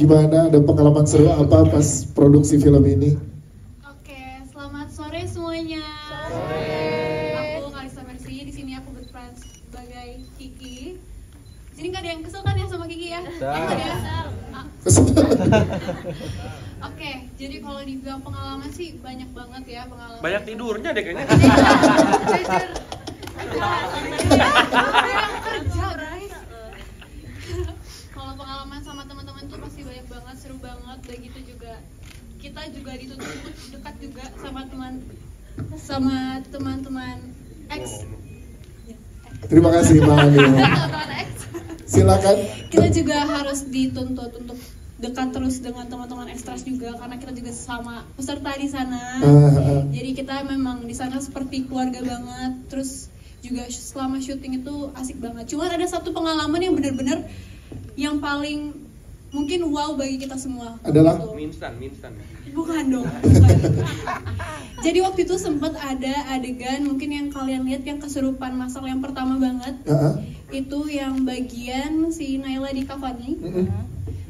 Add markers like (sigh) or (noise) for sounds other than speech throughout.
gimana? Ada pengalaman seru apa pas produksi film ini? Oke, selamat sore semuanya. Aku Kalista Mercy. Di sini aku berperan sebagai Kiki. Di sini nggak ada yang kesel kan ya sama Kiki ya? Kesel. Nggak ada ya? Ah, (laughs) Oke, jadi kalau dibilang pengalaman sih banyak banget ya pengalaman. Banyak tidurnya deh kayaknya. Jujur. (laughs) pengalaman sama teman-teman tuh pasti banyak banget, seru banget. Dan gitu juga kita juga dituntut untuk dekat juga sama teman sama teman-teman X. Terima kasih (laughs) X. Silakan. Kita juga harus dituntut untuk dekat terus dengan teman-teman ekstras juga karena kita juga sama peserta di sana. Ah, ah. Jadi kita memang di sana seperti keluarga banget. Terus juga selama syuting itu asik banget. Cuma ada satu pengalaman yang benar-benar yang paling mungkin wow bagi kita semua. Adalah? Minstan, minstan. Bukan dong. bukan. (laughs) Jadi waktu itu sempat ada adegan mungkin yang kalian lihat yang kesurupan masal yang pertama banget. Ah. Itu yang bagian si Naila di kafani. Mm-mm.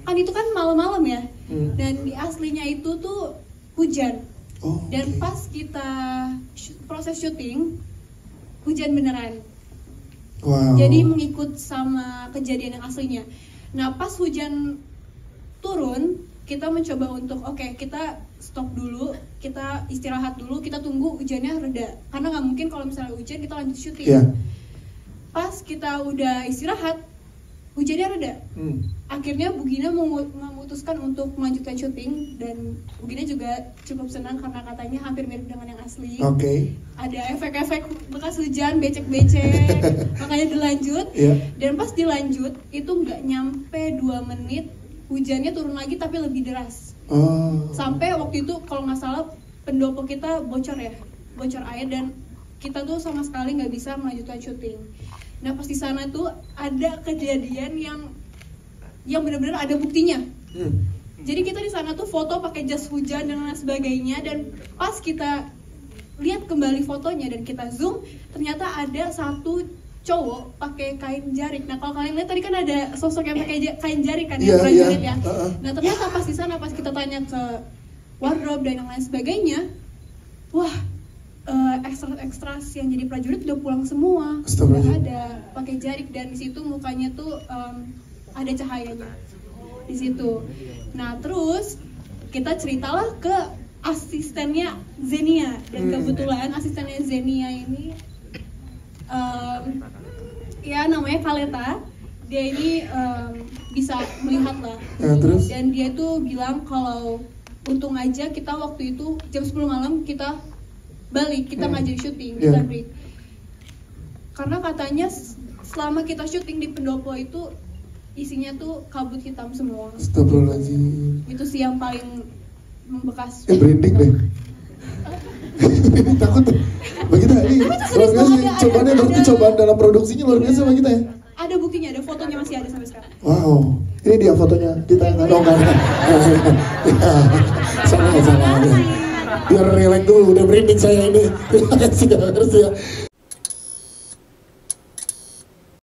Kan itu kan malam-malam ya. Hmm. Dan di aslinya itu tuh hujan. Oh, Dan oke. pas kita proses syuting hujan beneran. Wow. Jadi mengikut sama kejadian yang aslinya. Nah, pas hujan turun, kita mencoba untuk oke, kita stop dulu, kita istirahat dulu, kita tunggu hujannya reda. Karena nggak mungkin kalau misalnya hujan kita lanjut syuting. Iya. Pas kita udah istirahat, hujannya reda. Hmm. Akhirnya Bu Gina memu- memutuskan untuk melanjutkan syuting dan Bu Gina juga cukup senang karena katanya hampir mirip dengan yang asli. Oke. Ada efek-efek bekas hujan, becek-becek, (laughs) makanya dilanjut. Iya. Dan pas dilanjut itu nggak nyampe 2 menit hujannya turun lagi tapi lebih deras. Oh. Sampai waktu itu kalau nggak salah pendopo kita bocor ya, bocor air dan kita tuh sama sekali nggak bisa melanjutkan syuting. Nah pas di sana tuh ada kejadian yang yang benar-benar ada buktinya. Hmm. Jadi kita di sana tuh foto pakai jas hujan dan lain sebagainya dan pas kita lihat kembali fotonya dan kita zoom ternyata ada satu cowok pakai kain jarik. Nah kalau kalian lihat tadi kan ada sosok yang pakai kain jarik kan Iya, yang prajurit iya. ya. Uh-uh. Nah ternyata pas di sana pas kita tanya ke wardrobe dan yang lain sebagainya, wah eh, ekstras-ekstras yang jadi prajurit udah pulang semua, udah ada pakai jarik dan di situ mukanya tuh em, ada cahayanya di situ. Nah terus kita ceritalah ke asistennya Zenia dan Hmm. kebetulan asistennya Zenia ini em, ya namanya Kaleta dia ini em, bisa melihat lah terus? dan dia tuh bilang kalau untung aja kita waktu itu jam 10 malam kita balik kita Hmm. nggak jadi syuting Iya. kita break karena katanya selama kita syuting di pendopo itu isinya tuh kabut hitam semua itu sih yang paling membekas Eh branding deh. (laughs) Takut tuh. Bagi kita ini luar biasa. ada- Cobaannya ada- berarti ada- cobaan dalam produksinya luar biasa bagi kita ya. ada buktinya ada fotonya masih ada sampai sekarang Wow, ini dia fotonya kita yang nggak kan? Sama sama. Biar relax dulu, udah branding saya ini. Terima kasih ya.